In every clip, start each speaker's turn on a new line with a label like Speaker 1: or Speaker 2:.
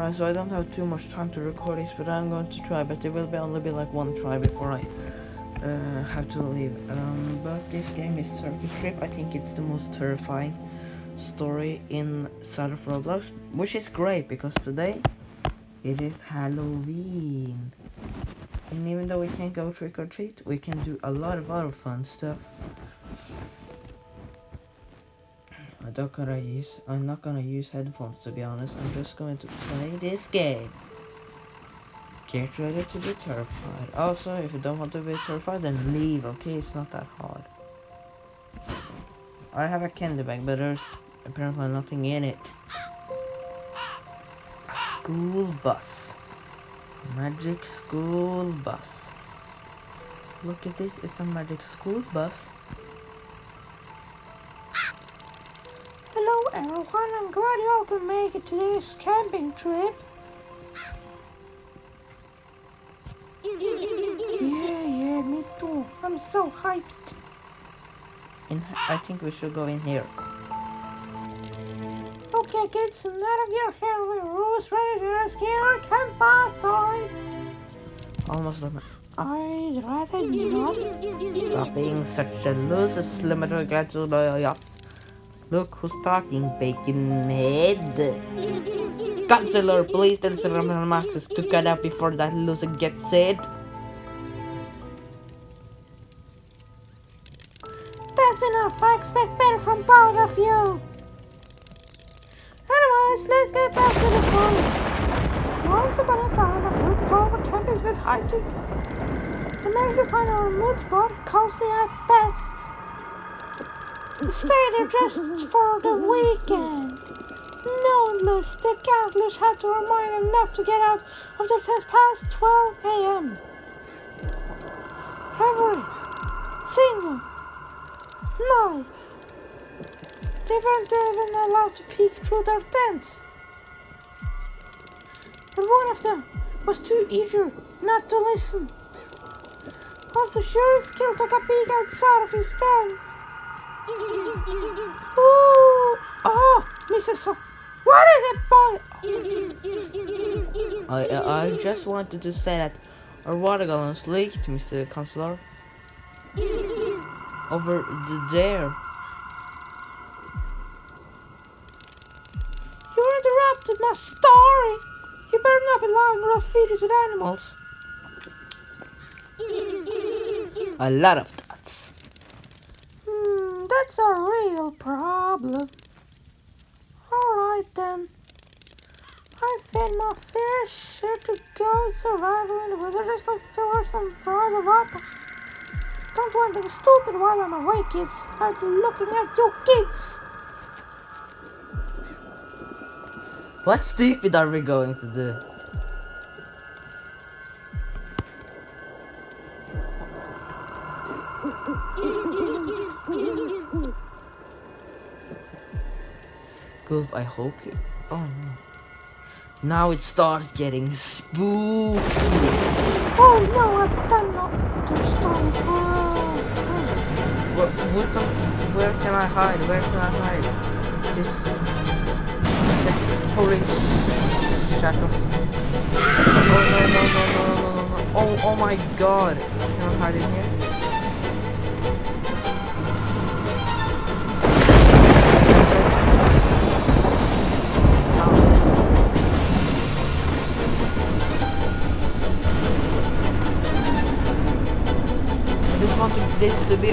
Speaker 1: Alright, so I don't have too much time to record this, but I'm going to try. But it will be only be like one try before I uh, have to leave. Um, but this game is Circus Trip. I think it's the most terrifying story inside of Roblox, which is great because today it is Halloween. And even though we can't go trick or treat, we can do a lot of other fun stuff. I don't gonna use I'm not gonna use headphones to be honest. I'm just going to play this game. Get ready to be terrified. Also, if you don't want to be terrified, then leave, okay? It's not that hard. I have a candy bag, but there's apparently nothing in it. School bus. Magic school bus. Look at this, it's a magic school bus.
Speaker 2: I'm glad you all could make it to this camping trip. Yeah, yeah, me too. I'm so hyped.
Speaker 1: In, I think we should go in here.
Speaker 2: Okay, kids, now that you're here with Rose ready to rescue our campfire story.
Speaker 1: Almost done.
Speaker 2: I'd rather not.
Speaker 1: Stop being such a loser, Slimmer Gratulous. Look who's talking, Bacon Head. Counselor, please tell Slimmer Maxes to cut out before that loser gets it.
Speaker 2: That's enough. I expect better from both of you. Anyways, let's get back to the story. Once upon a time, a group of over campers with hiking. Managed to find a remote spot, cozy at best. Stay there just for the weekend. Nonetheless, the gamblers had to remind them not to get out until just past 12 a.m. Every single night. They weren't even allowed to peek through their tents. But one of them was too eager not to listen. Once the sheriff's kid took a peek outside of his tent. Ooh! Oh, Mr. So, what is it, boy?
Speaker 1: I, I I just wanted to say that our water gallons leaked, Mr. Counselor. Over the there.
Speaker 2: You interrupted my story. You better not be lying or I'll feed you to the animals.
Speaker 1: A lot of that.
Speaker 2: Hmm, that's a real problem. Alright then. I fed my fair share to go survival in the wilderness to fill her some further water. Don't do anything stupid while I'm away, kids. Be looking at you kids.
Speaker 1: What stupid are we going to do? I hope. Oh no. Now it starts getting spooky.
Speaker 2: Oh no, I've done not to. Oh,
Speaker 1: Where, where, can, where can I hide? Where can I hide? Just. Holy shackle. Oh no no no no no no no. Oh oh my god. Can I hide in here?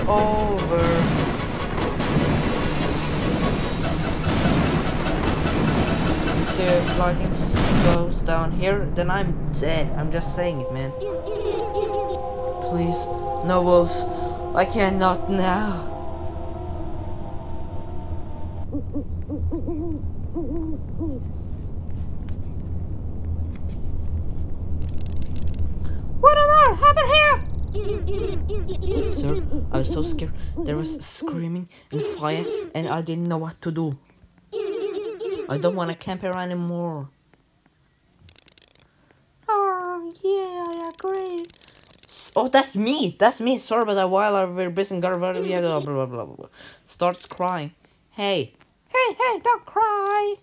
Speaker 1: Over. The lightning goes down here, then I'm dead. I'm just saying it, man. Please, no wolves. I cannot now.
Speaker 2: What on earth happened here?
Speaker 1: Sir, I was so scared. There was screaming and fire, and I didn't know what to do. I don't want to camp here anymore.
Speaker 2: Oh, yeah, I agree.
Speaker 1: Oh, that's me. That's me. Sorry about that. While I were busy, blah blah blah blah blah blah. Starts crying. Hey,
Speaker 2: Hey, hey, don't cry.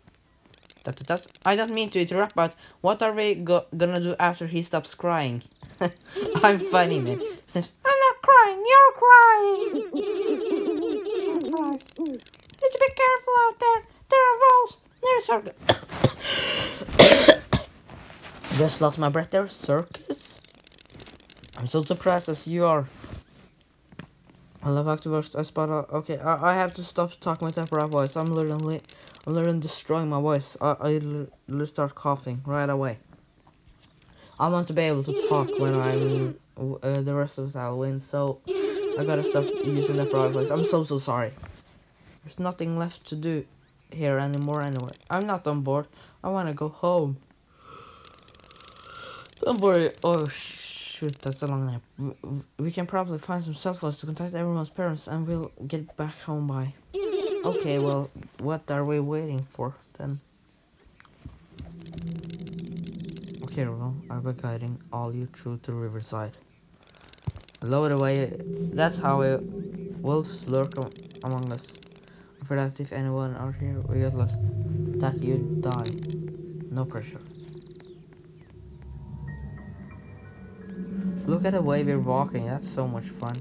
Speaker 1: That, that's, I don't mean to interrupt, but what are we go gonna do after he stops crying? I'm funny, man. Sniffs.
Speaker 2: I'm not crying, you're crying! Need to be careful out there. There are wolves near circus.
Speaker 1: Just lost my breath there. Circus? I'm so surprised as you are. I love Activerse. I spot out. Okay, I, I have to stop talking with that rough voice. I'm literally, I'm literally destroying my voice. I, I start coughing right away. I want to be able to talk when I'm uh, the rest of Halloween, so I gotta stop using that rough voice. I'm so so sorry. There's nothing left to do here anymore anyway. I'm not on board. I wanna go home. Don't worry. Oh shoot, that's a long nap. We can probably find some cell phones to contact everyone's parents and we'll get back home by. Okay, well, what are we waiting for then? Well, I'll be guiding all you through to Riverside. Lower the way, that's how we, wolves lurk among us. For that if anyone out here we get lost, that you die. No pressure. Look at the way we're walking, that's so much fun.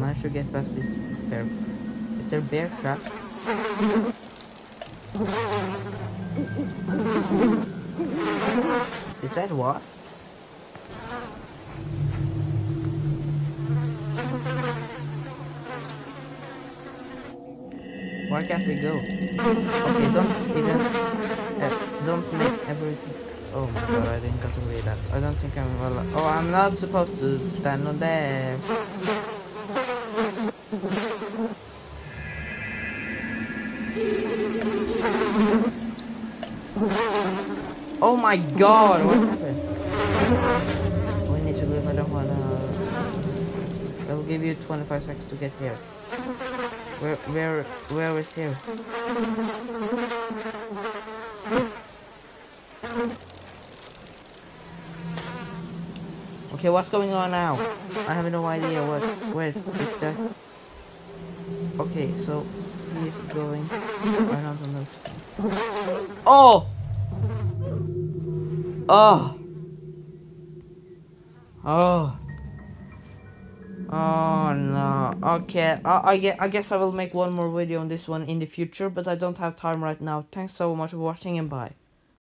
Speaker 1: Managed to get past this bear. Is there bear trap? Is that what? Why can't we go? Okay, don't even, uh, don't make everything. Oh my god, I didn't get read that. I don't think I'm well. Oh, I'm not supposed to stand on there. My god, what happened? We need to leave, uh, I don't wanna... I'll give you 25 seconds to get here. Where, where, where is here? Okay, what's going on now? I have no idea what, where is that? Okay, so he's going I don't know. Oh! Oh! Oh! Oh no. Okay, I, I, get, I guess I will make one more video on this one in the future, but I don't have time right now. Thanks so much for watching and bye.